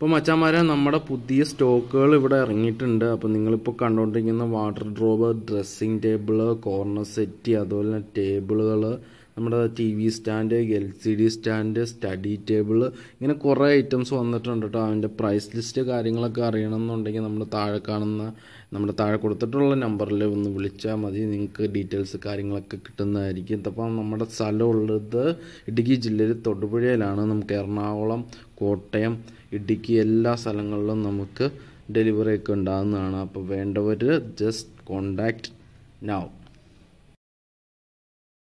ഇപ്പോൾ മച്ചാമാരെ നമ്മുടെ പുതിയ സ്റ്റോക്കുകൾ ഇവിടെ ഇറങ്ങിയിട്ടുണ്ട്. അപ്പോൾ നിങ്ങളിപ്പോൾ കണ്ടുകൊണ്ടിരിക്കുന്ന wardrobe dressing table corner set അതുപോലെ തന്നെ ടേബിളുകൾ നമ്മുടെ T V stand L C D stand study table ഇങ്ങനെ കുറേ ഐറ്റംസ് വന്നിട്ടുണ്ട് കേട്ടോ അതിന്റെ പ്രൈസ് ലിസ്റ്റ് കാര്യങ്ങളൊക്കെ അറിയണമെന്നുണ്ടെങ്കിൽ നമ്മൾ താഴെ കാണുന്ന നമ്മുടെ താഴെ കൊടുത്തിട്ടുള്ള നമ്പറിൽ ഒന്ന് വിളിച്ചാൽ മതി. നിങ്ങൾക്ക് ഡീറ്റെയിൽസ് കാര്യങ്ങളൊക്കെ കിട്ടുന്നതായിരിക്കും. അപ്പം നമ്മുടെ സ്ഥലമുള്ളത് ഇടുക്കി ജില്ലയിൽ തൊടുപുഴയിലാണ്. നമുക്ക് എറണാകുളം കോട്ടയം ഇടുക്കി എല്ലാ സ്ഥലങ്ങളിലും നമുക്ക് ഡെലിവറി ഒക്കെ ഉണ്ടാകുന്നതാണ് അപ്പോൾ വേണ്ടവർ ജസ്റ്റ് കോണ്ടാക്ട് നൗ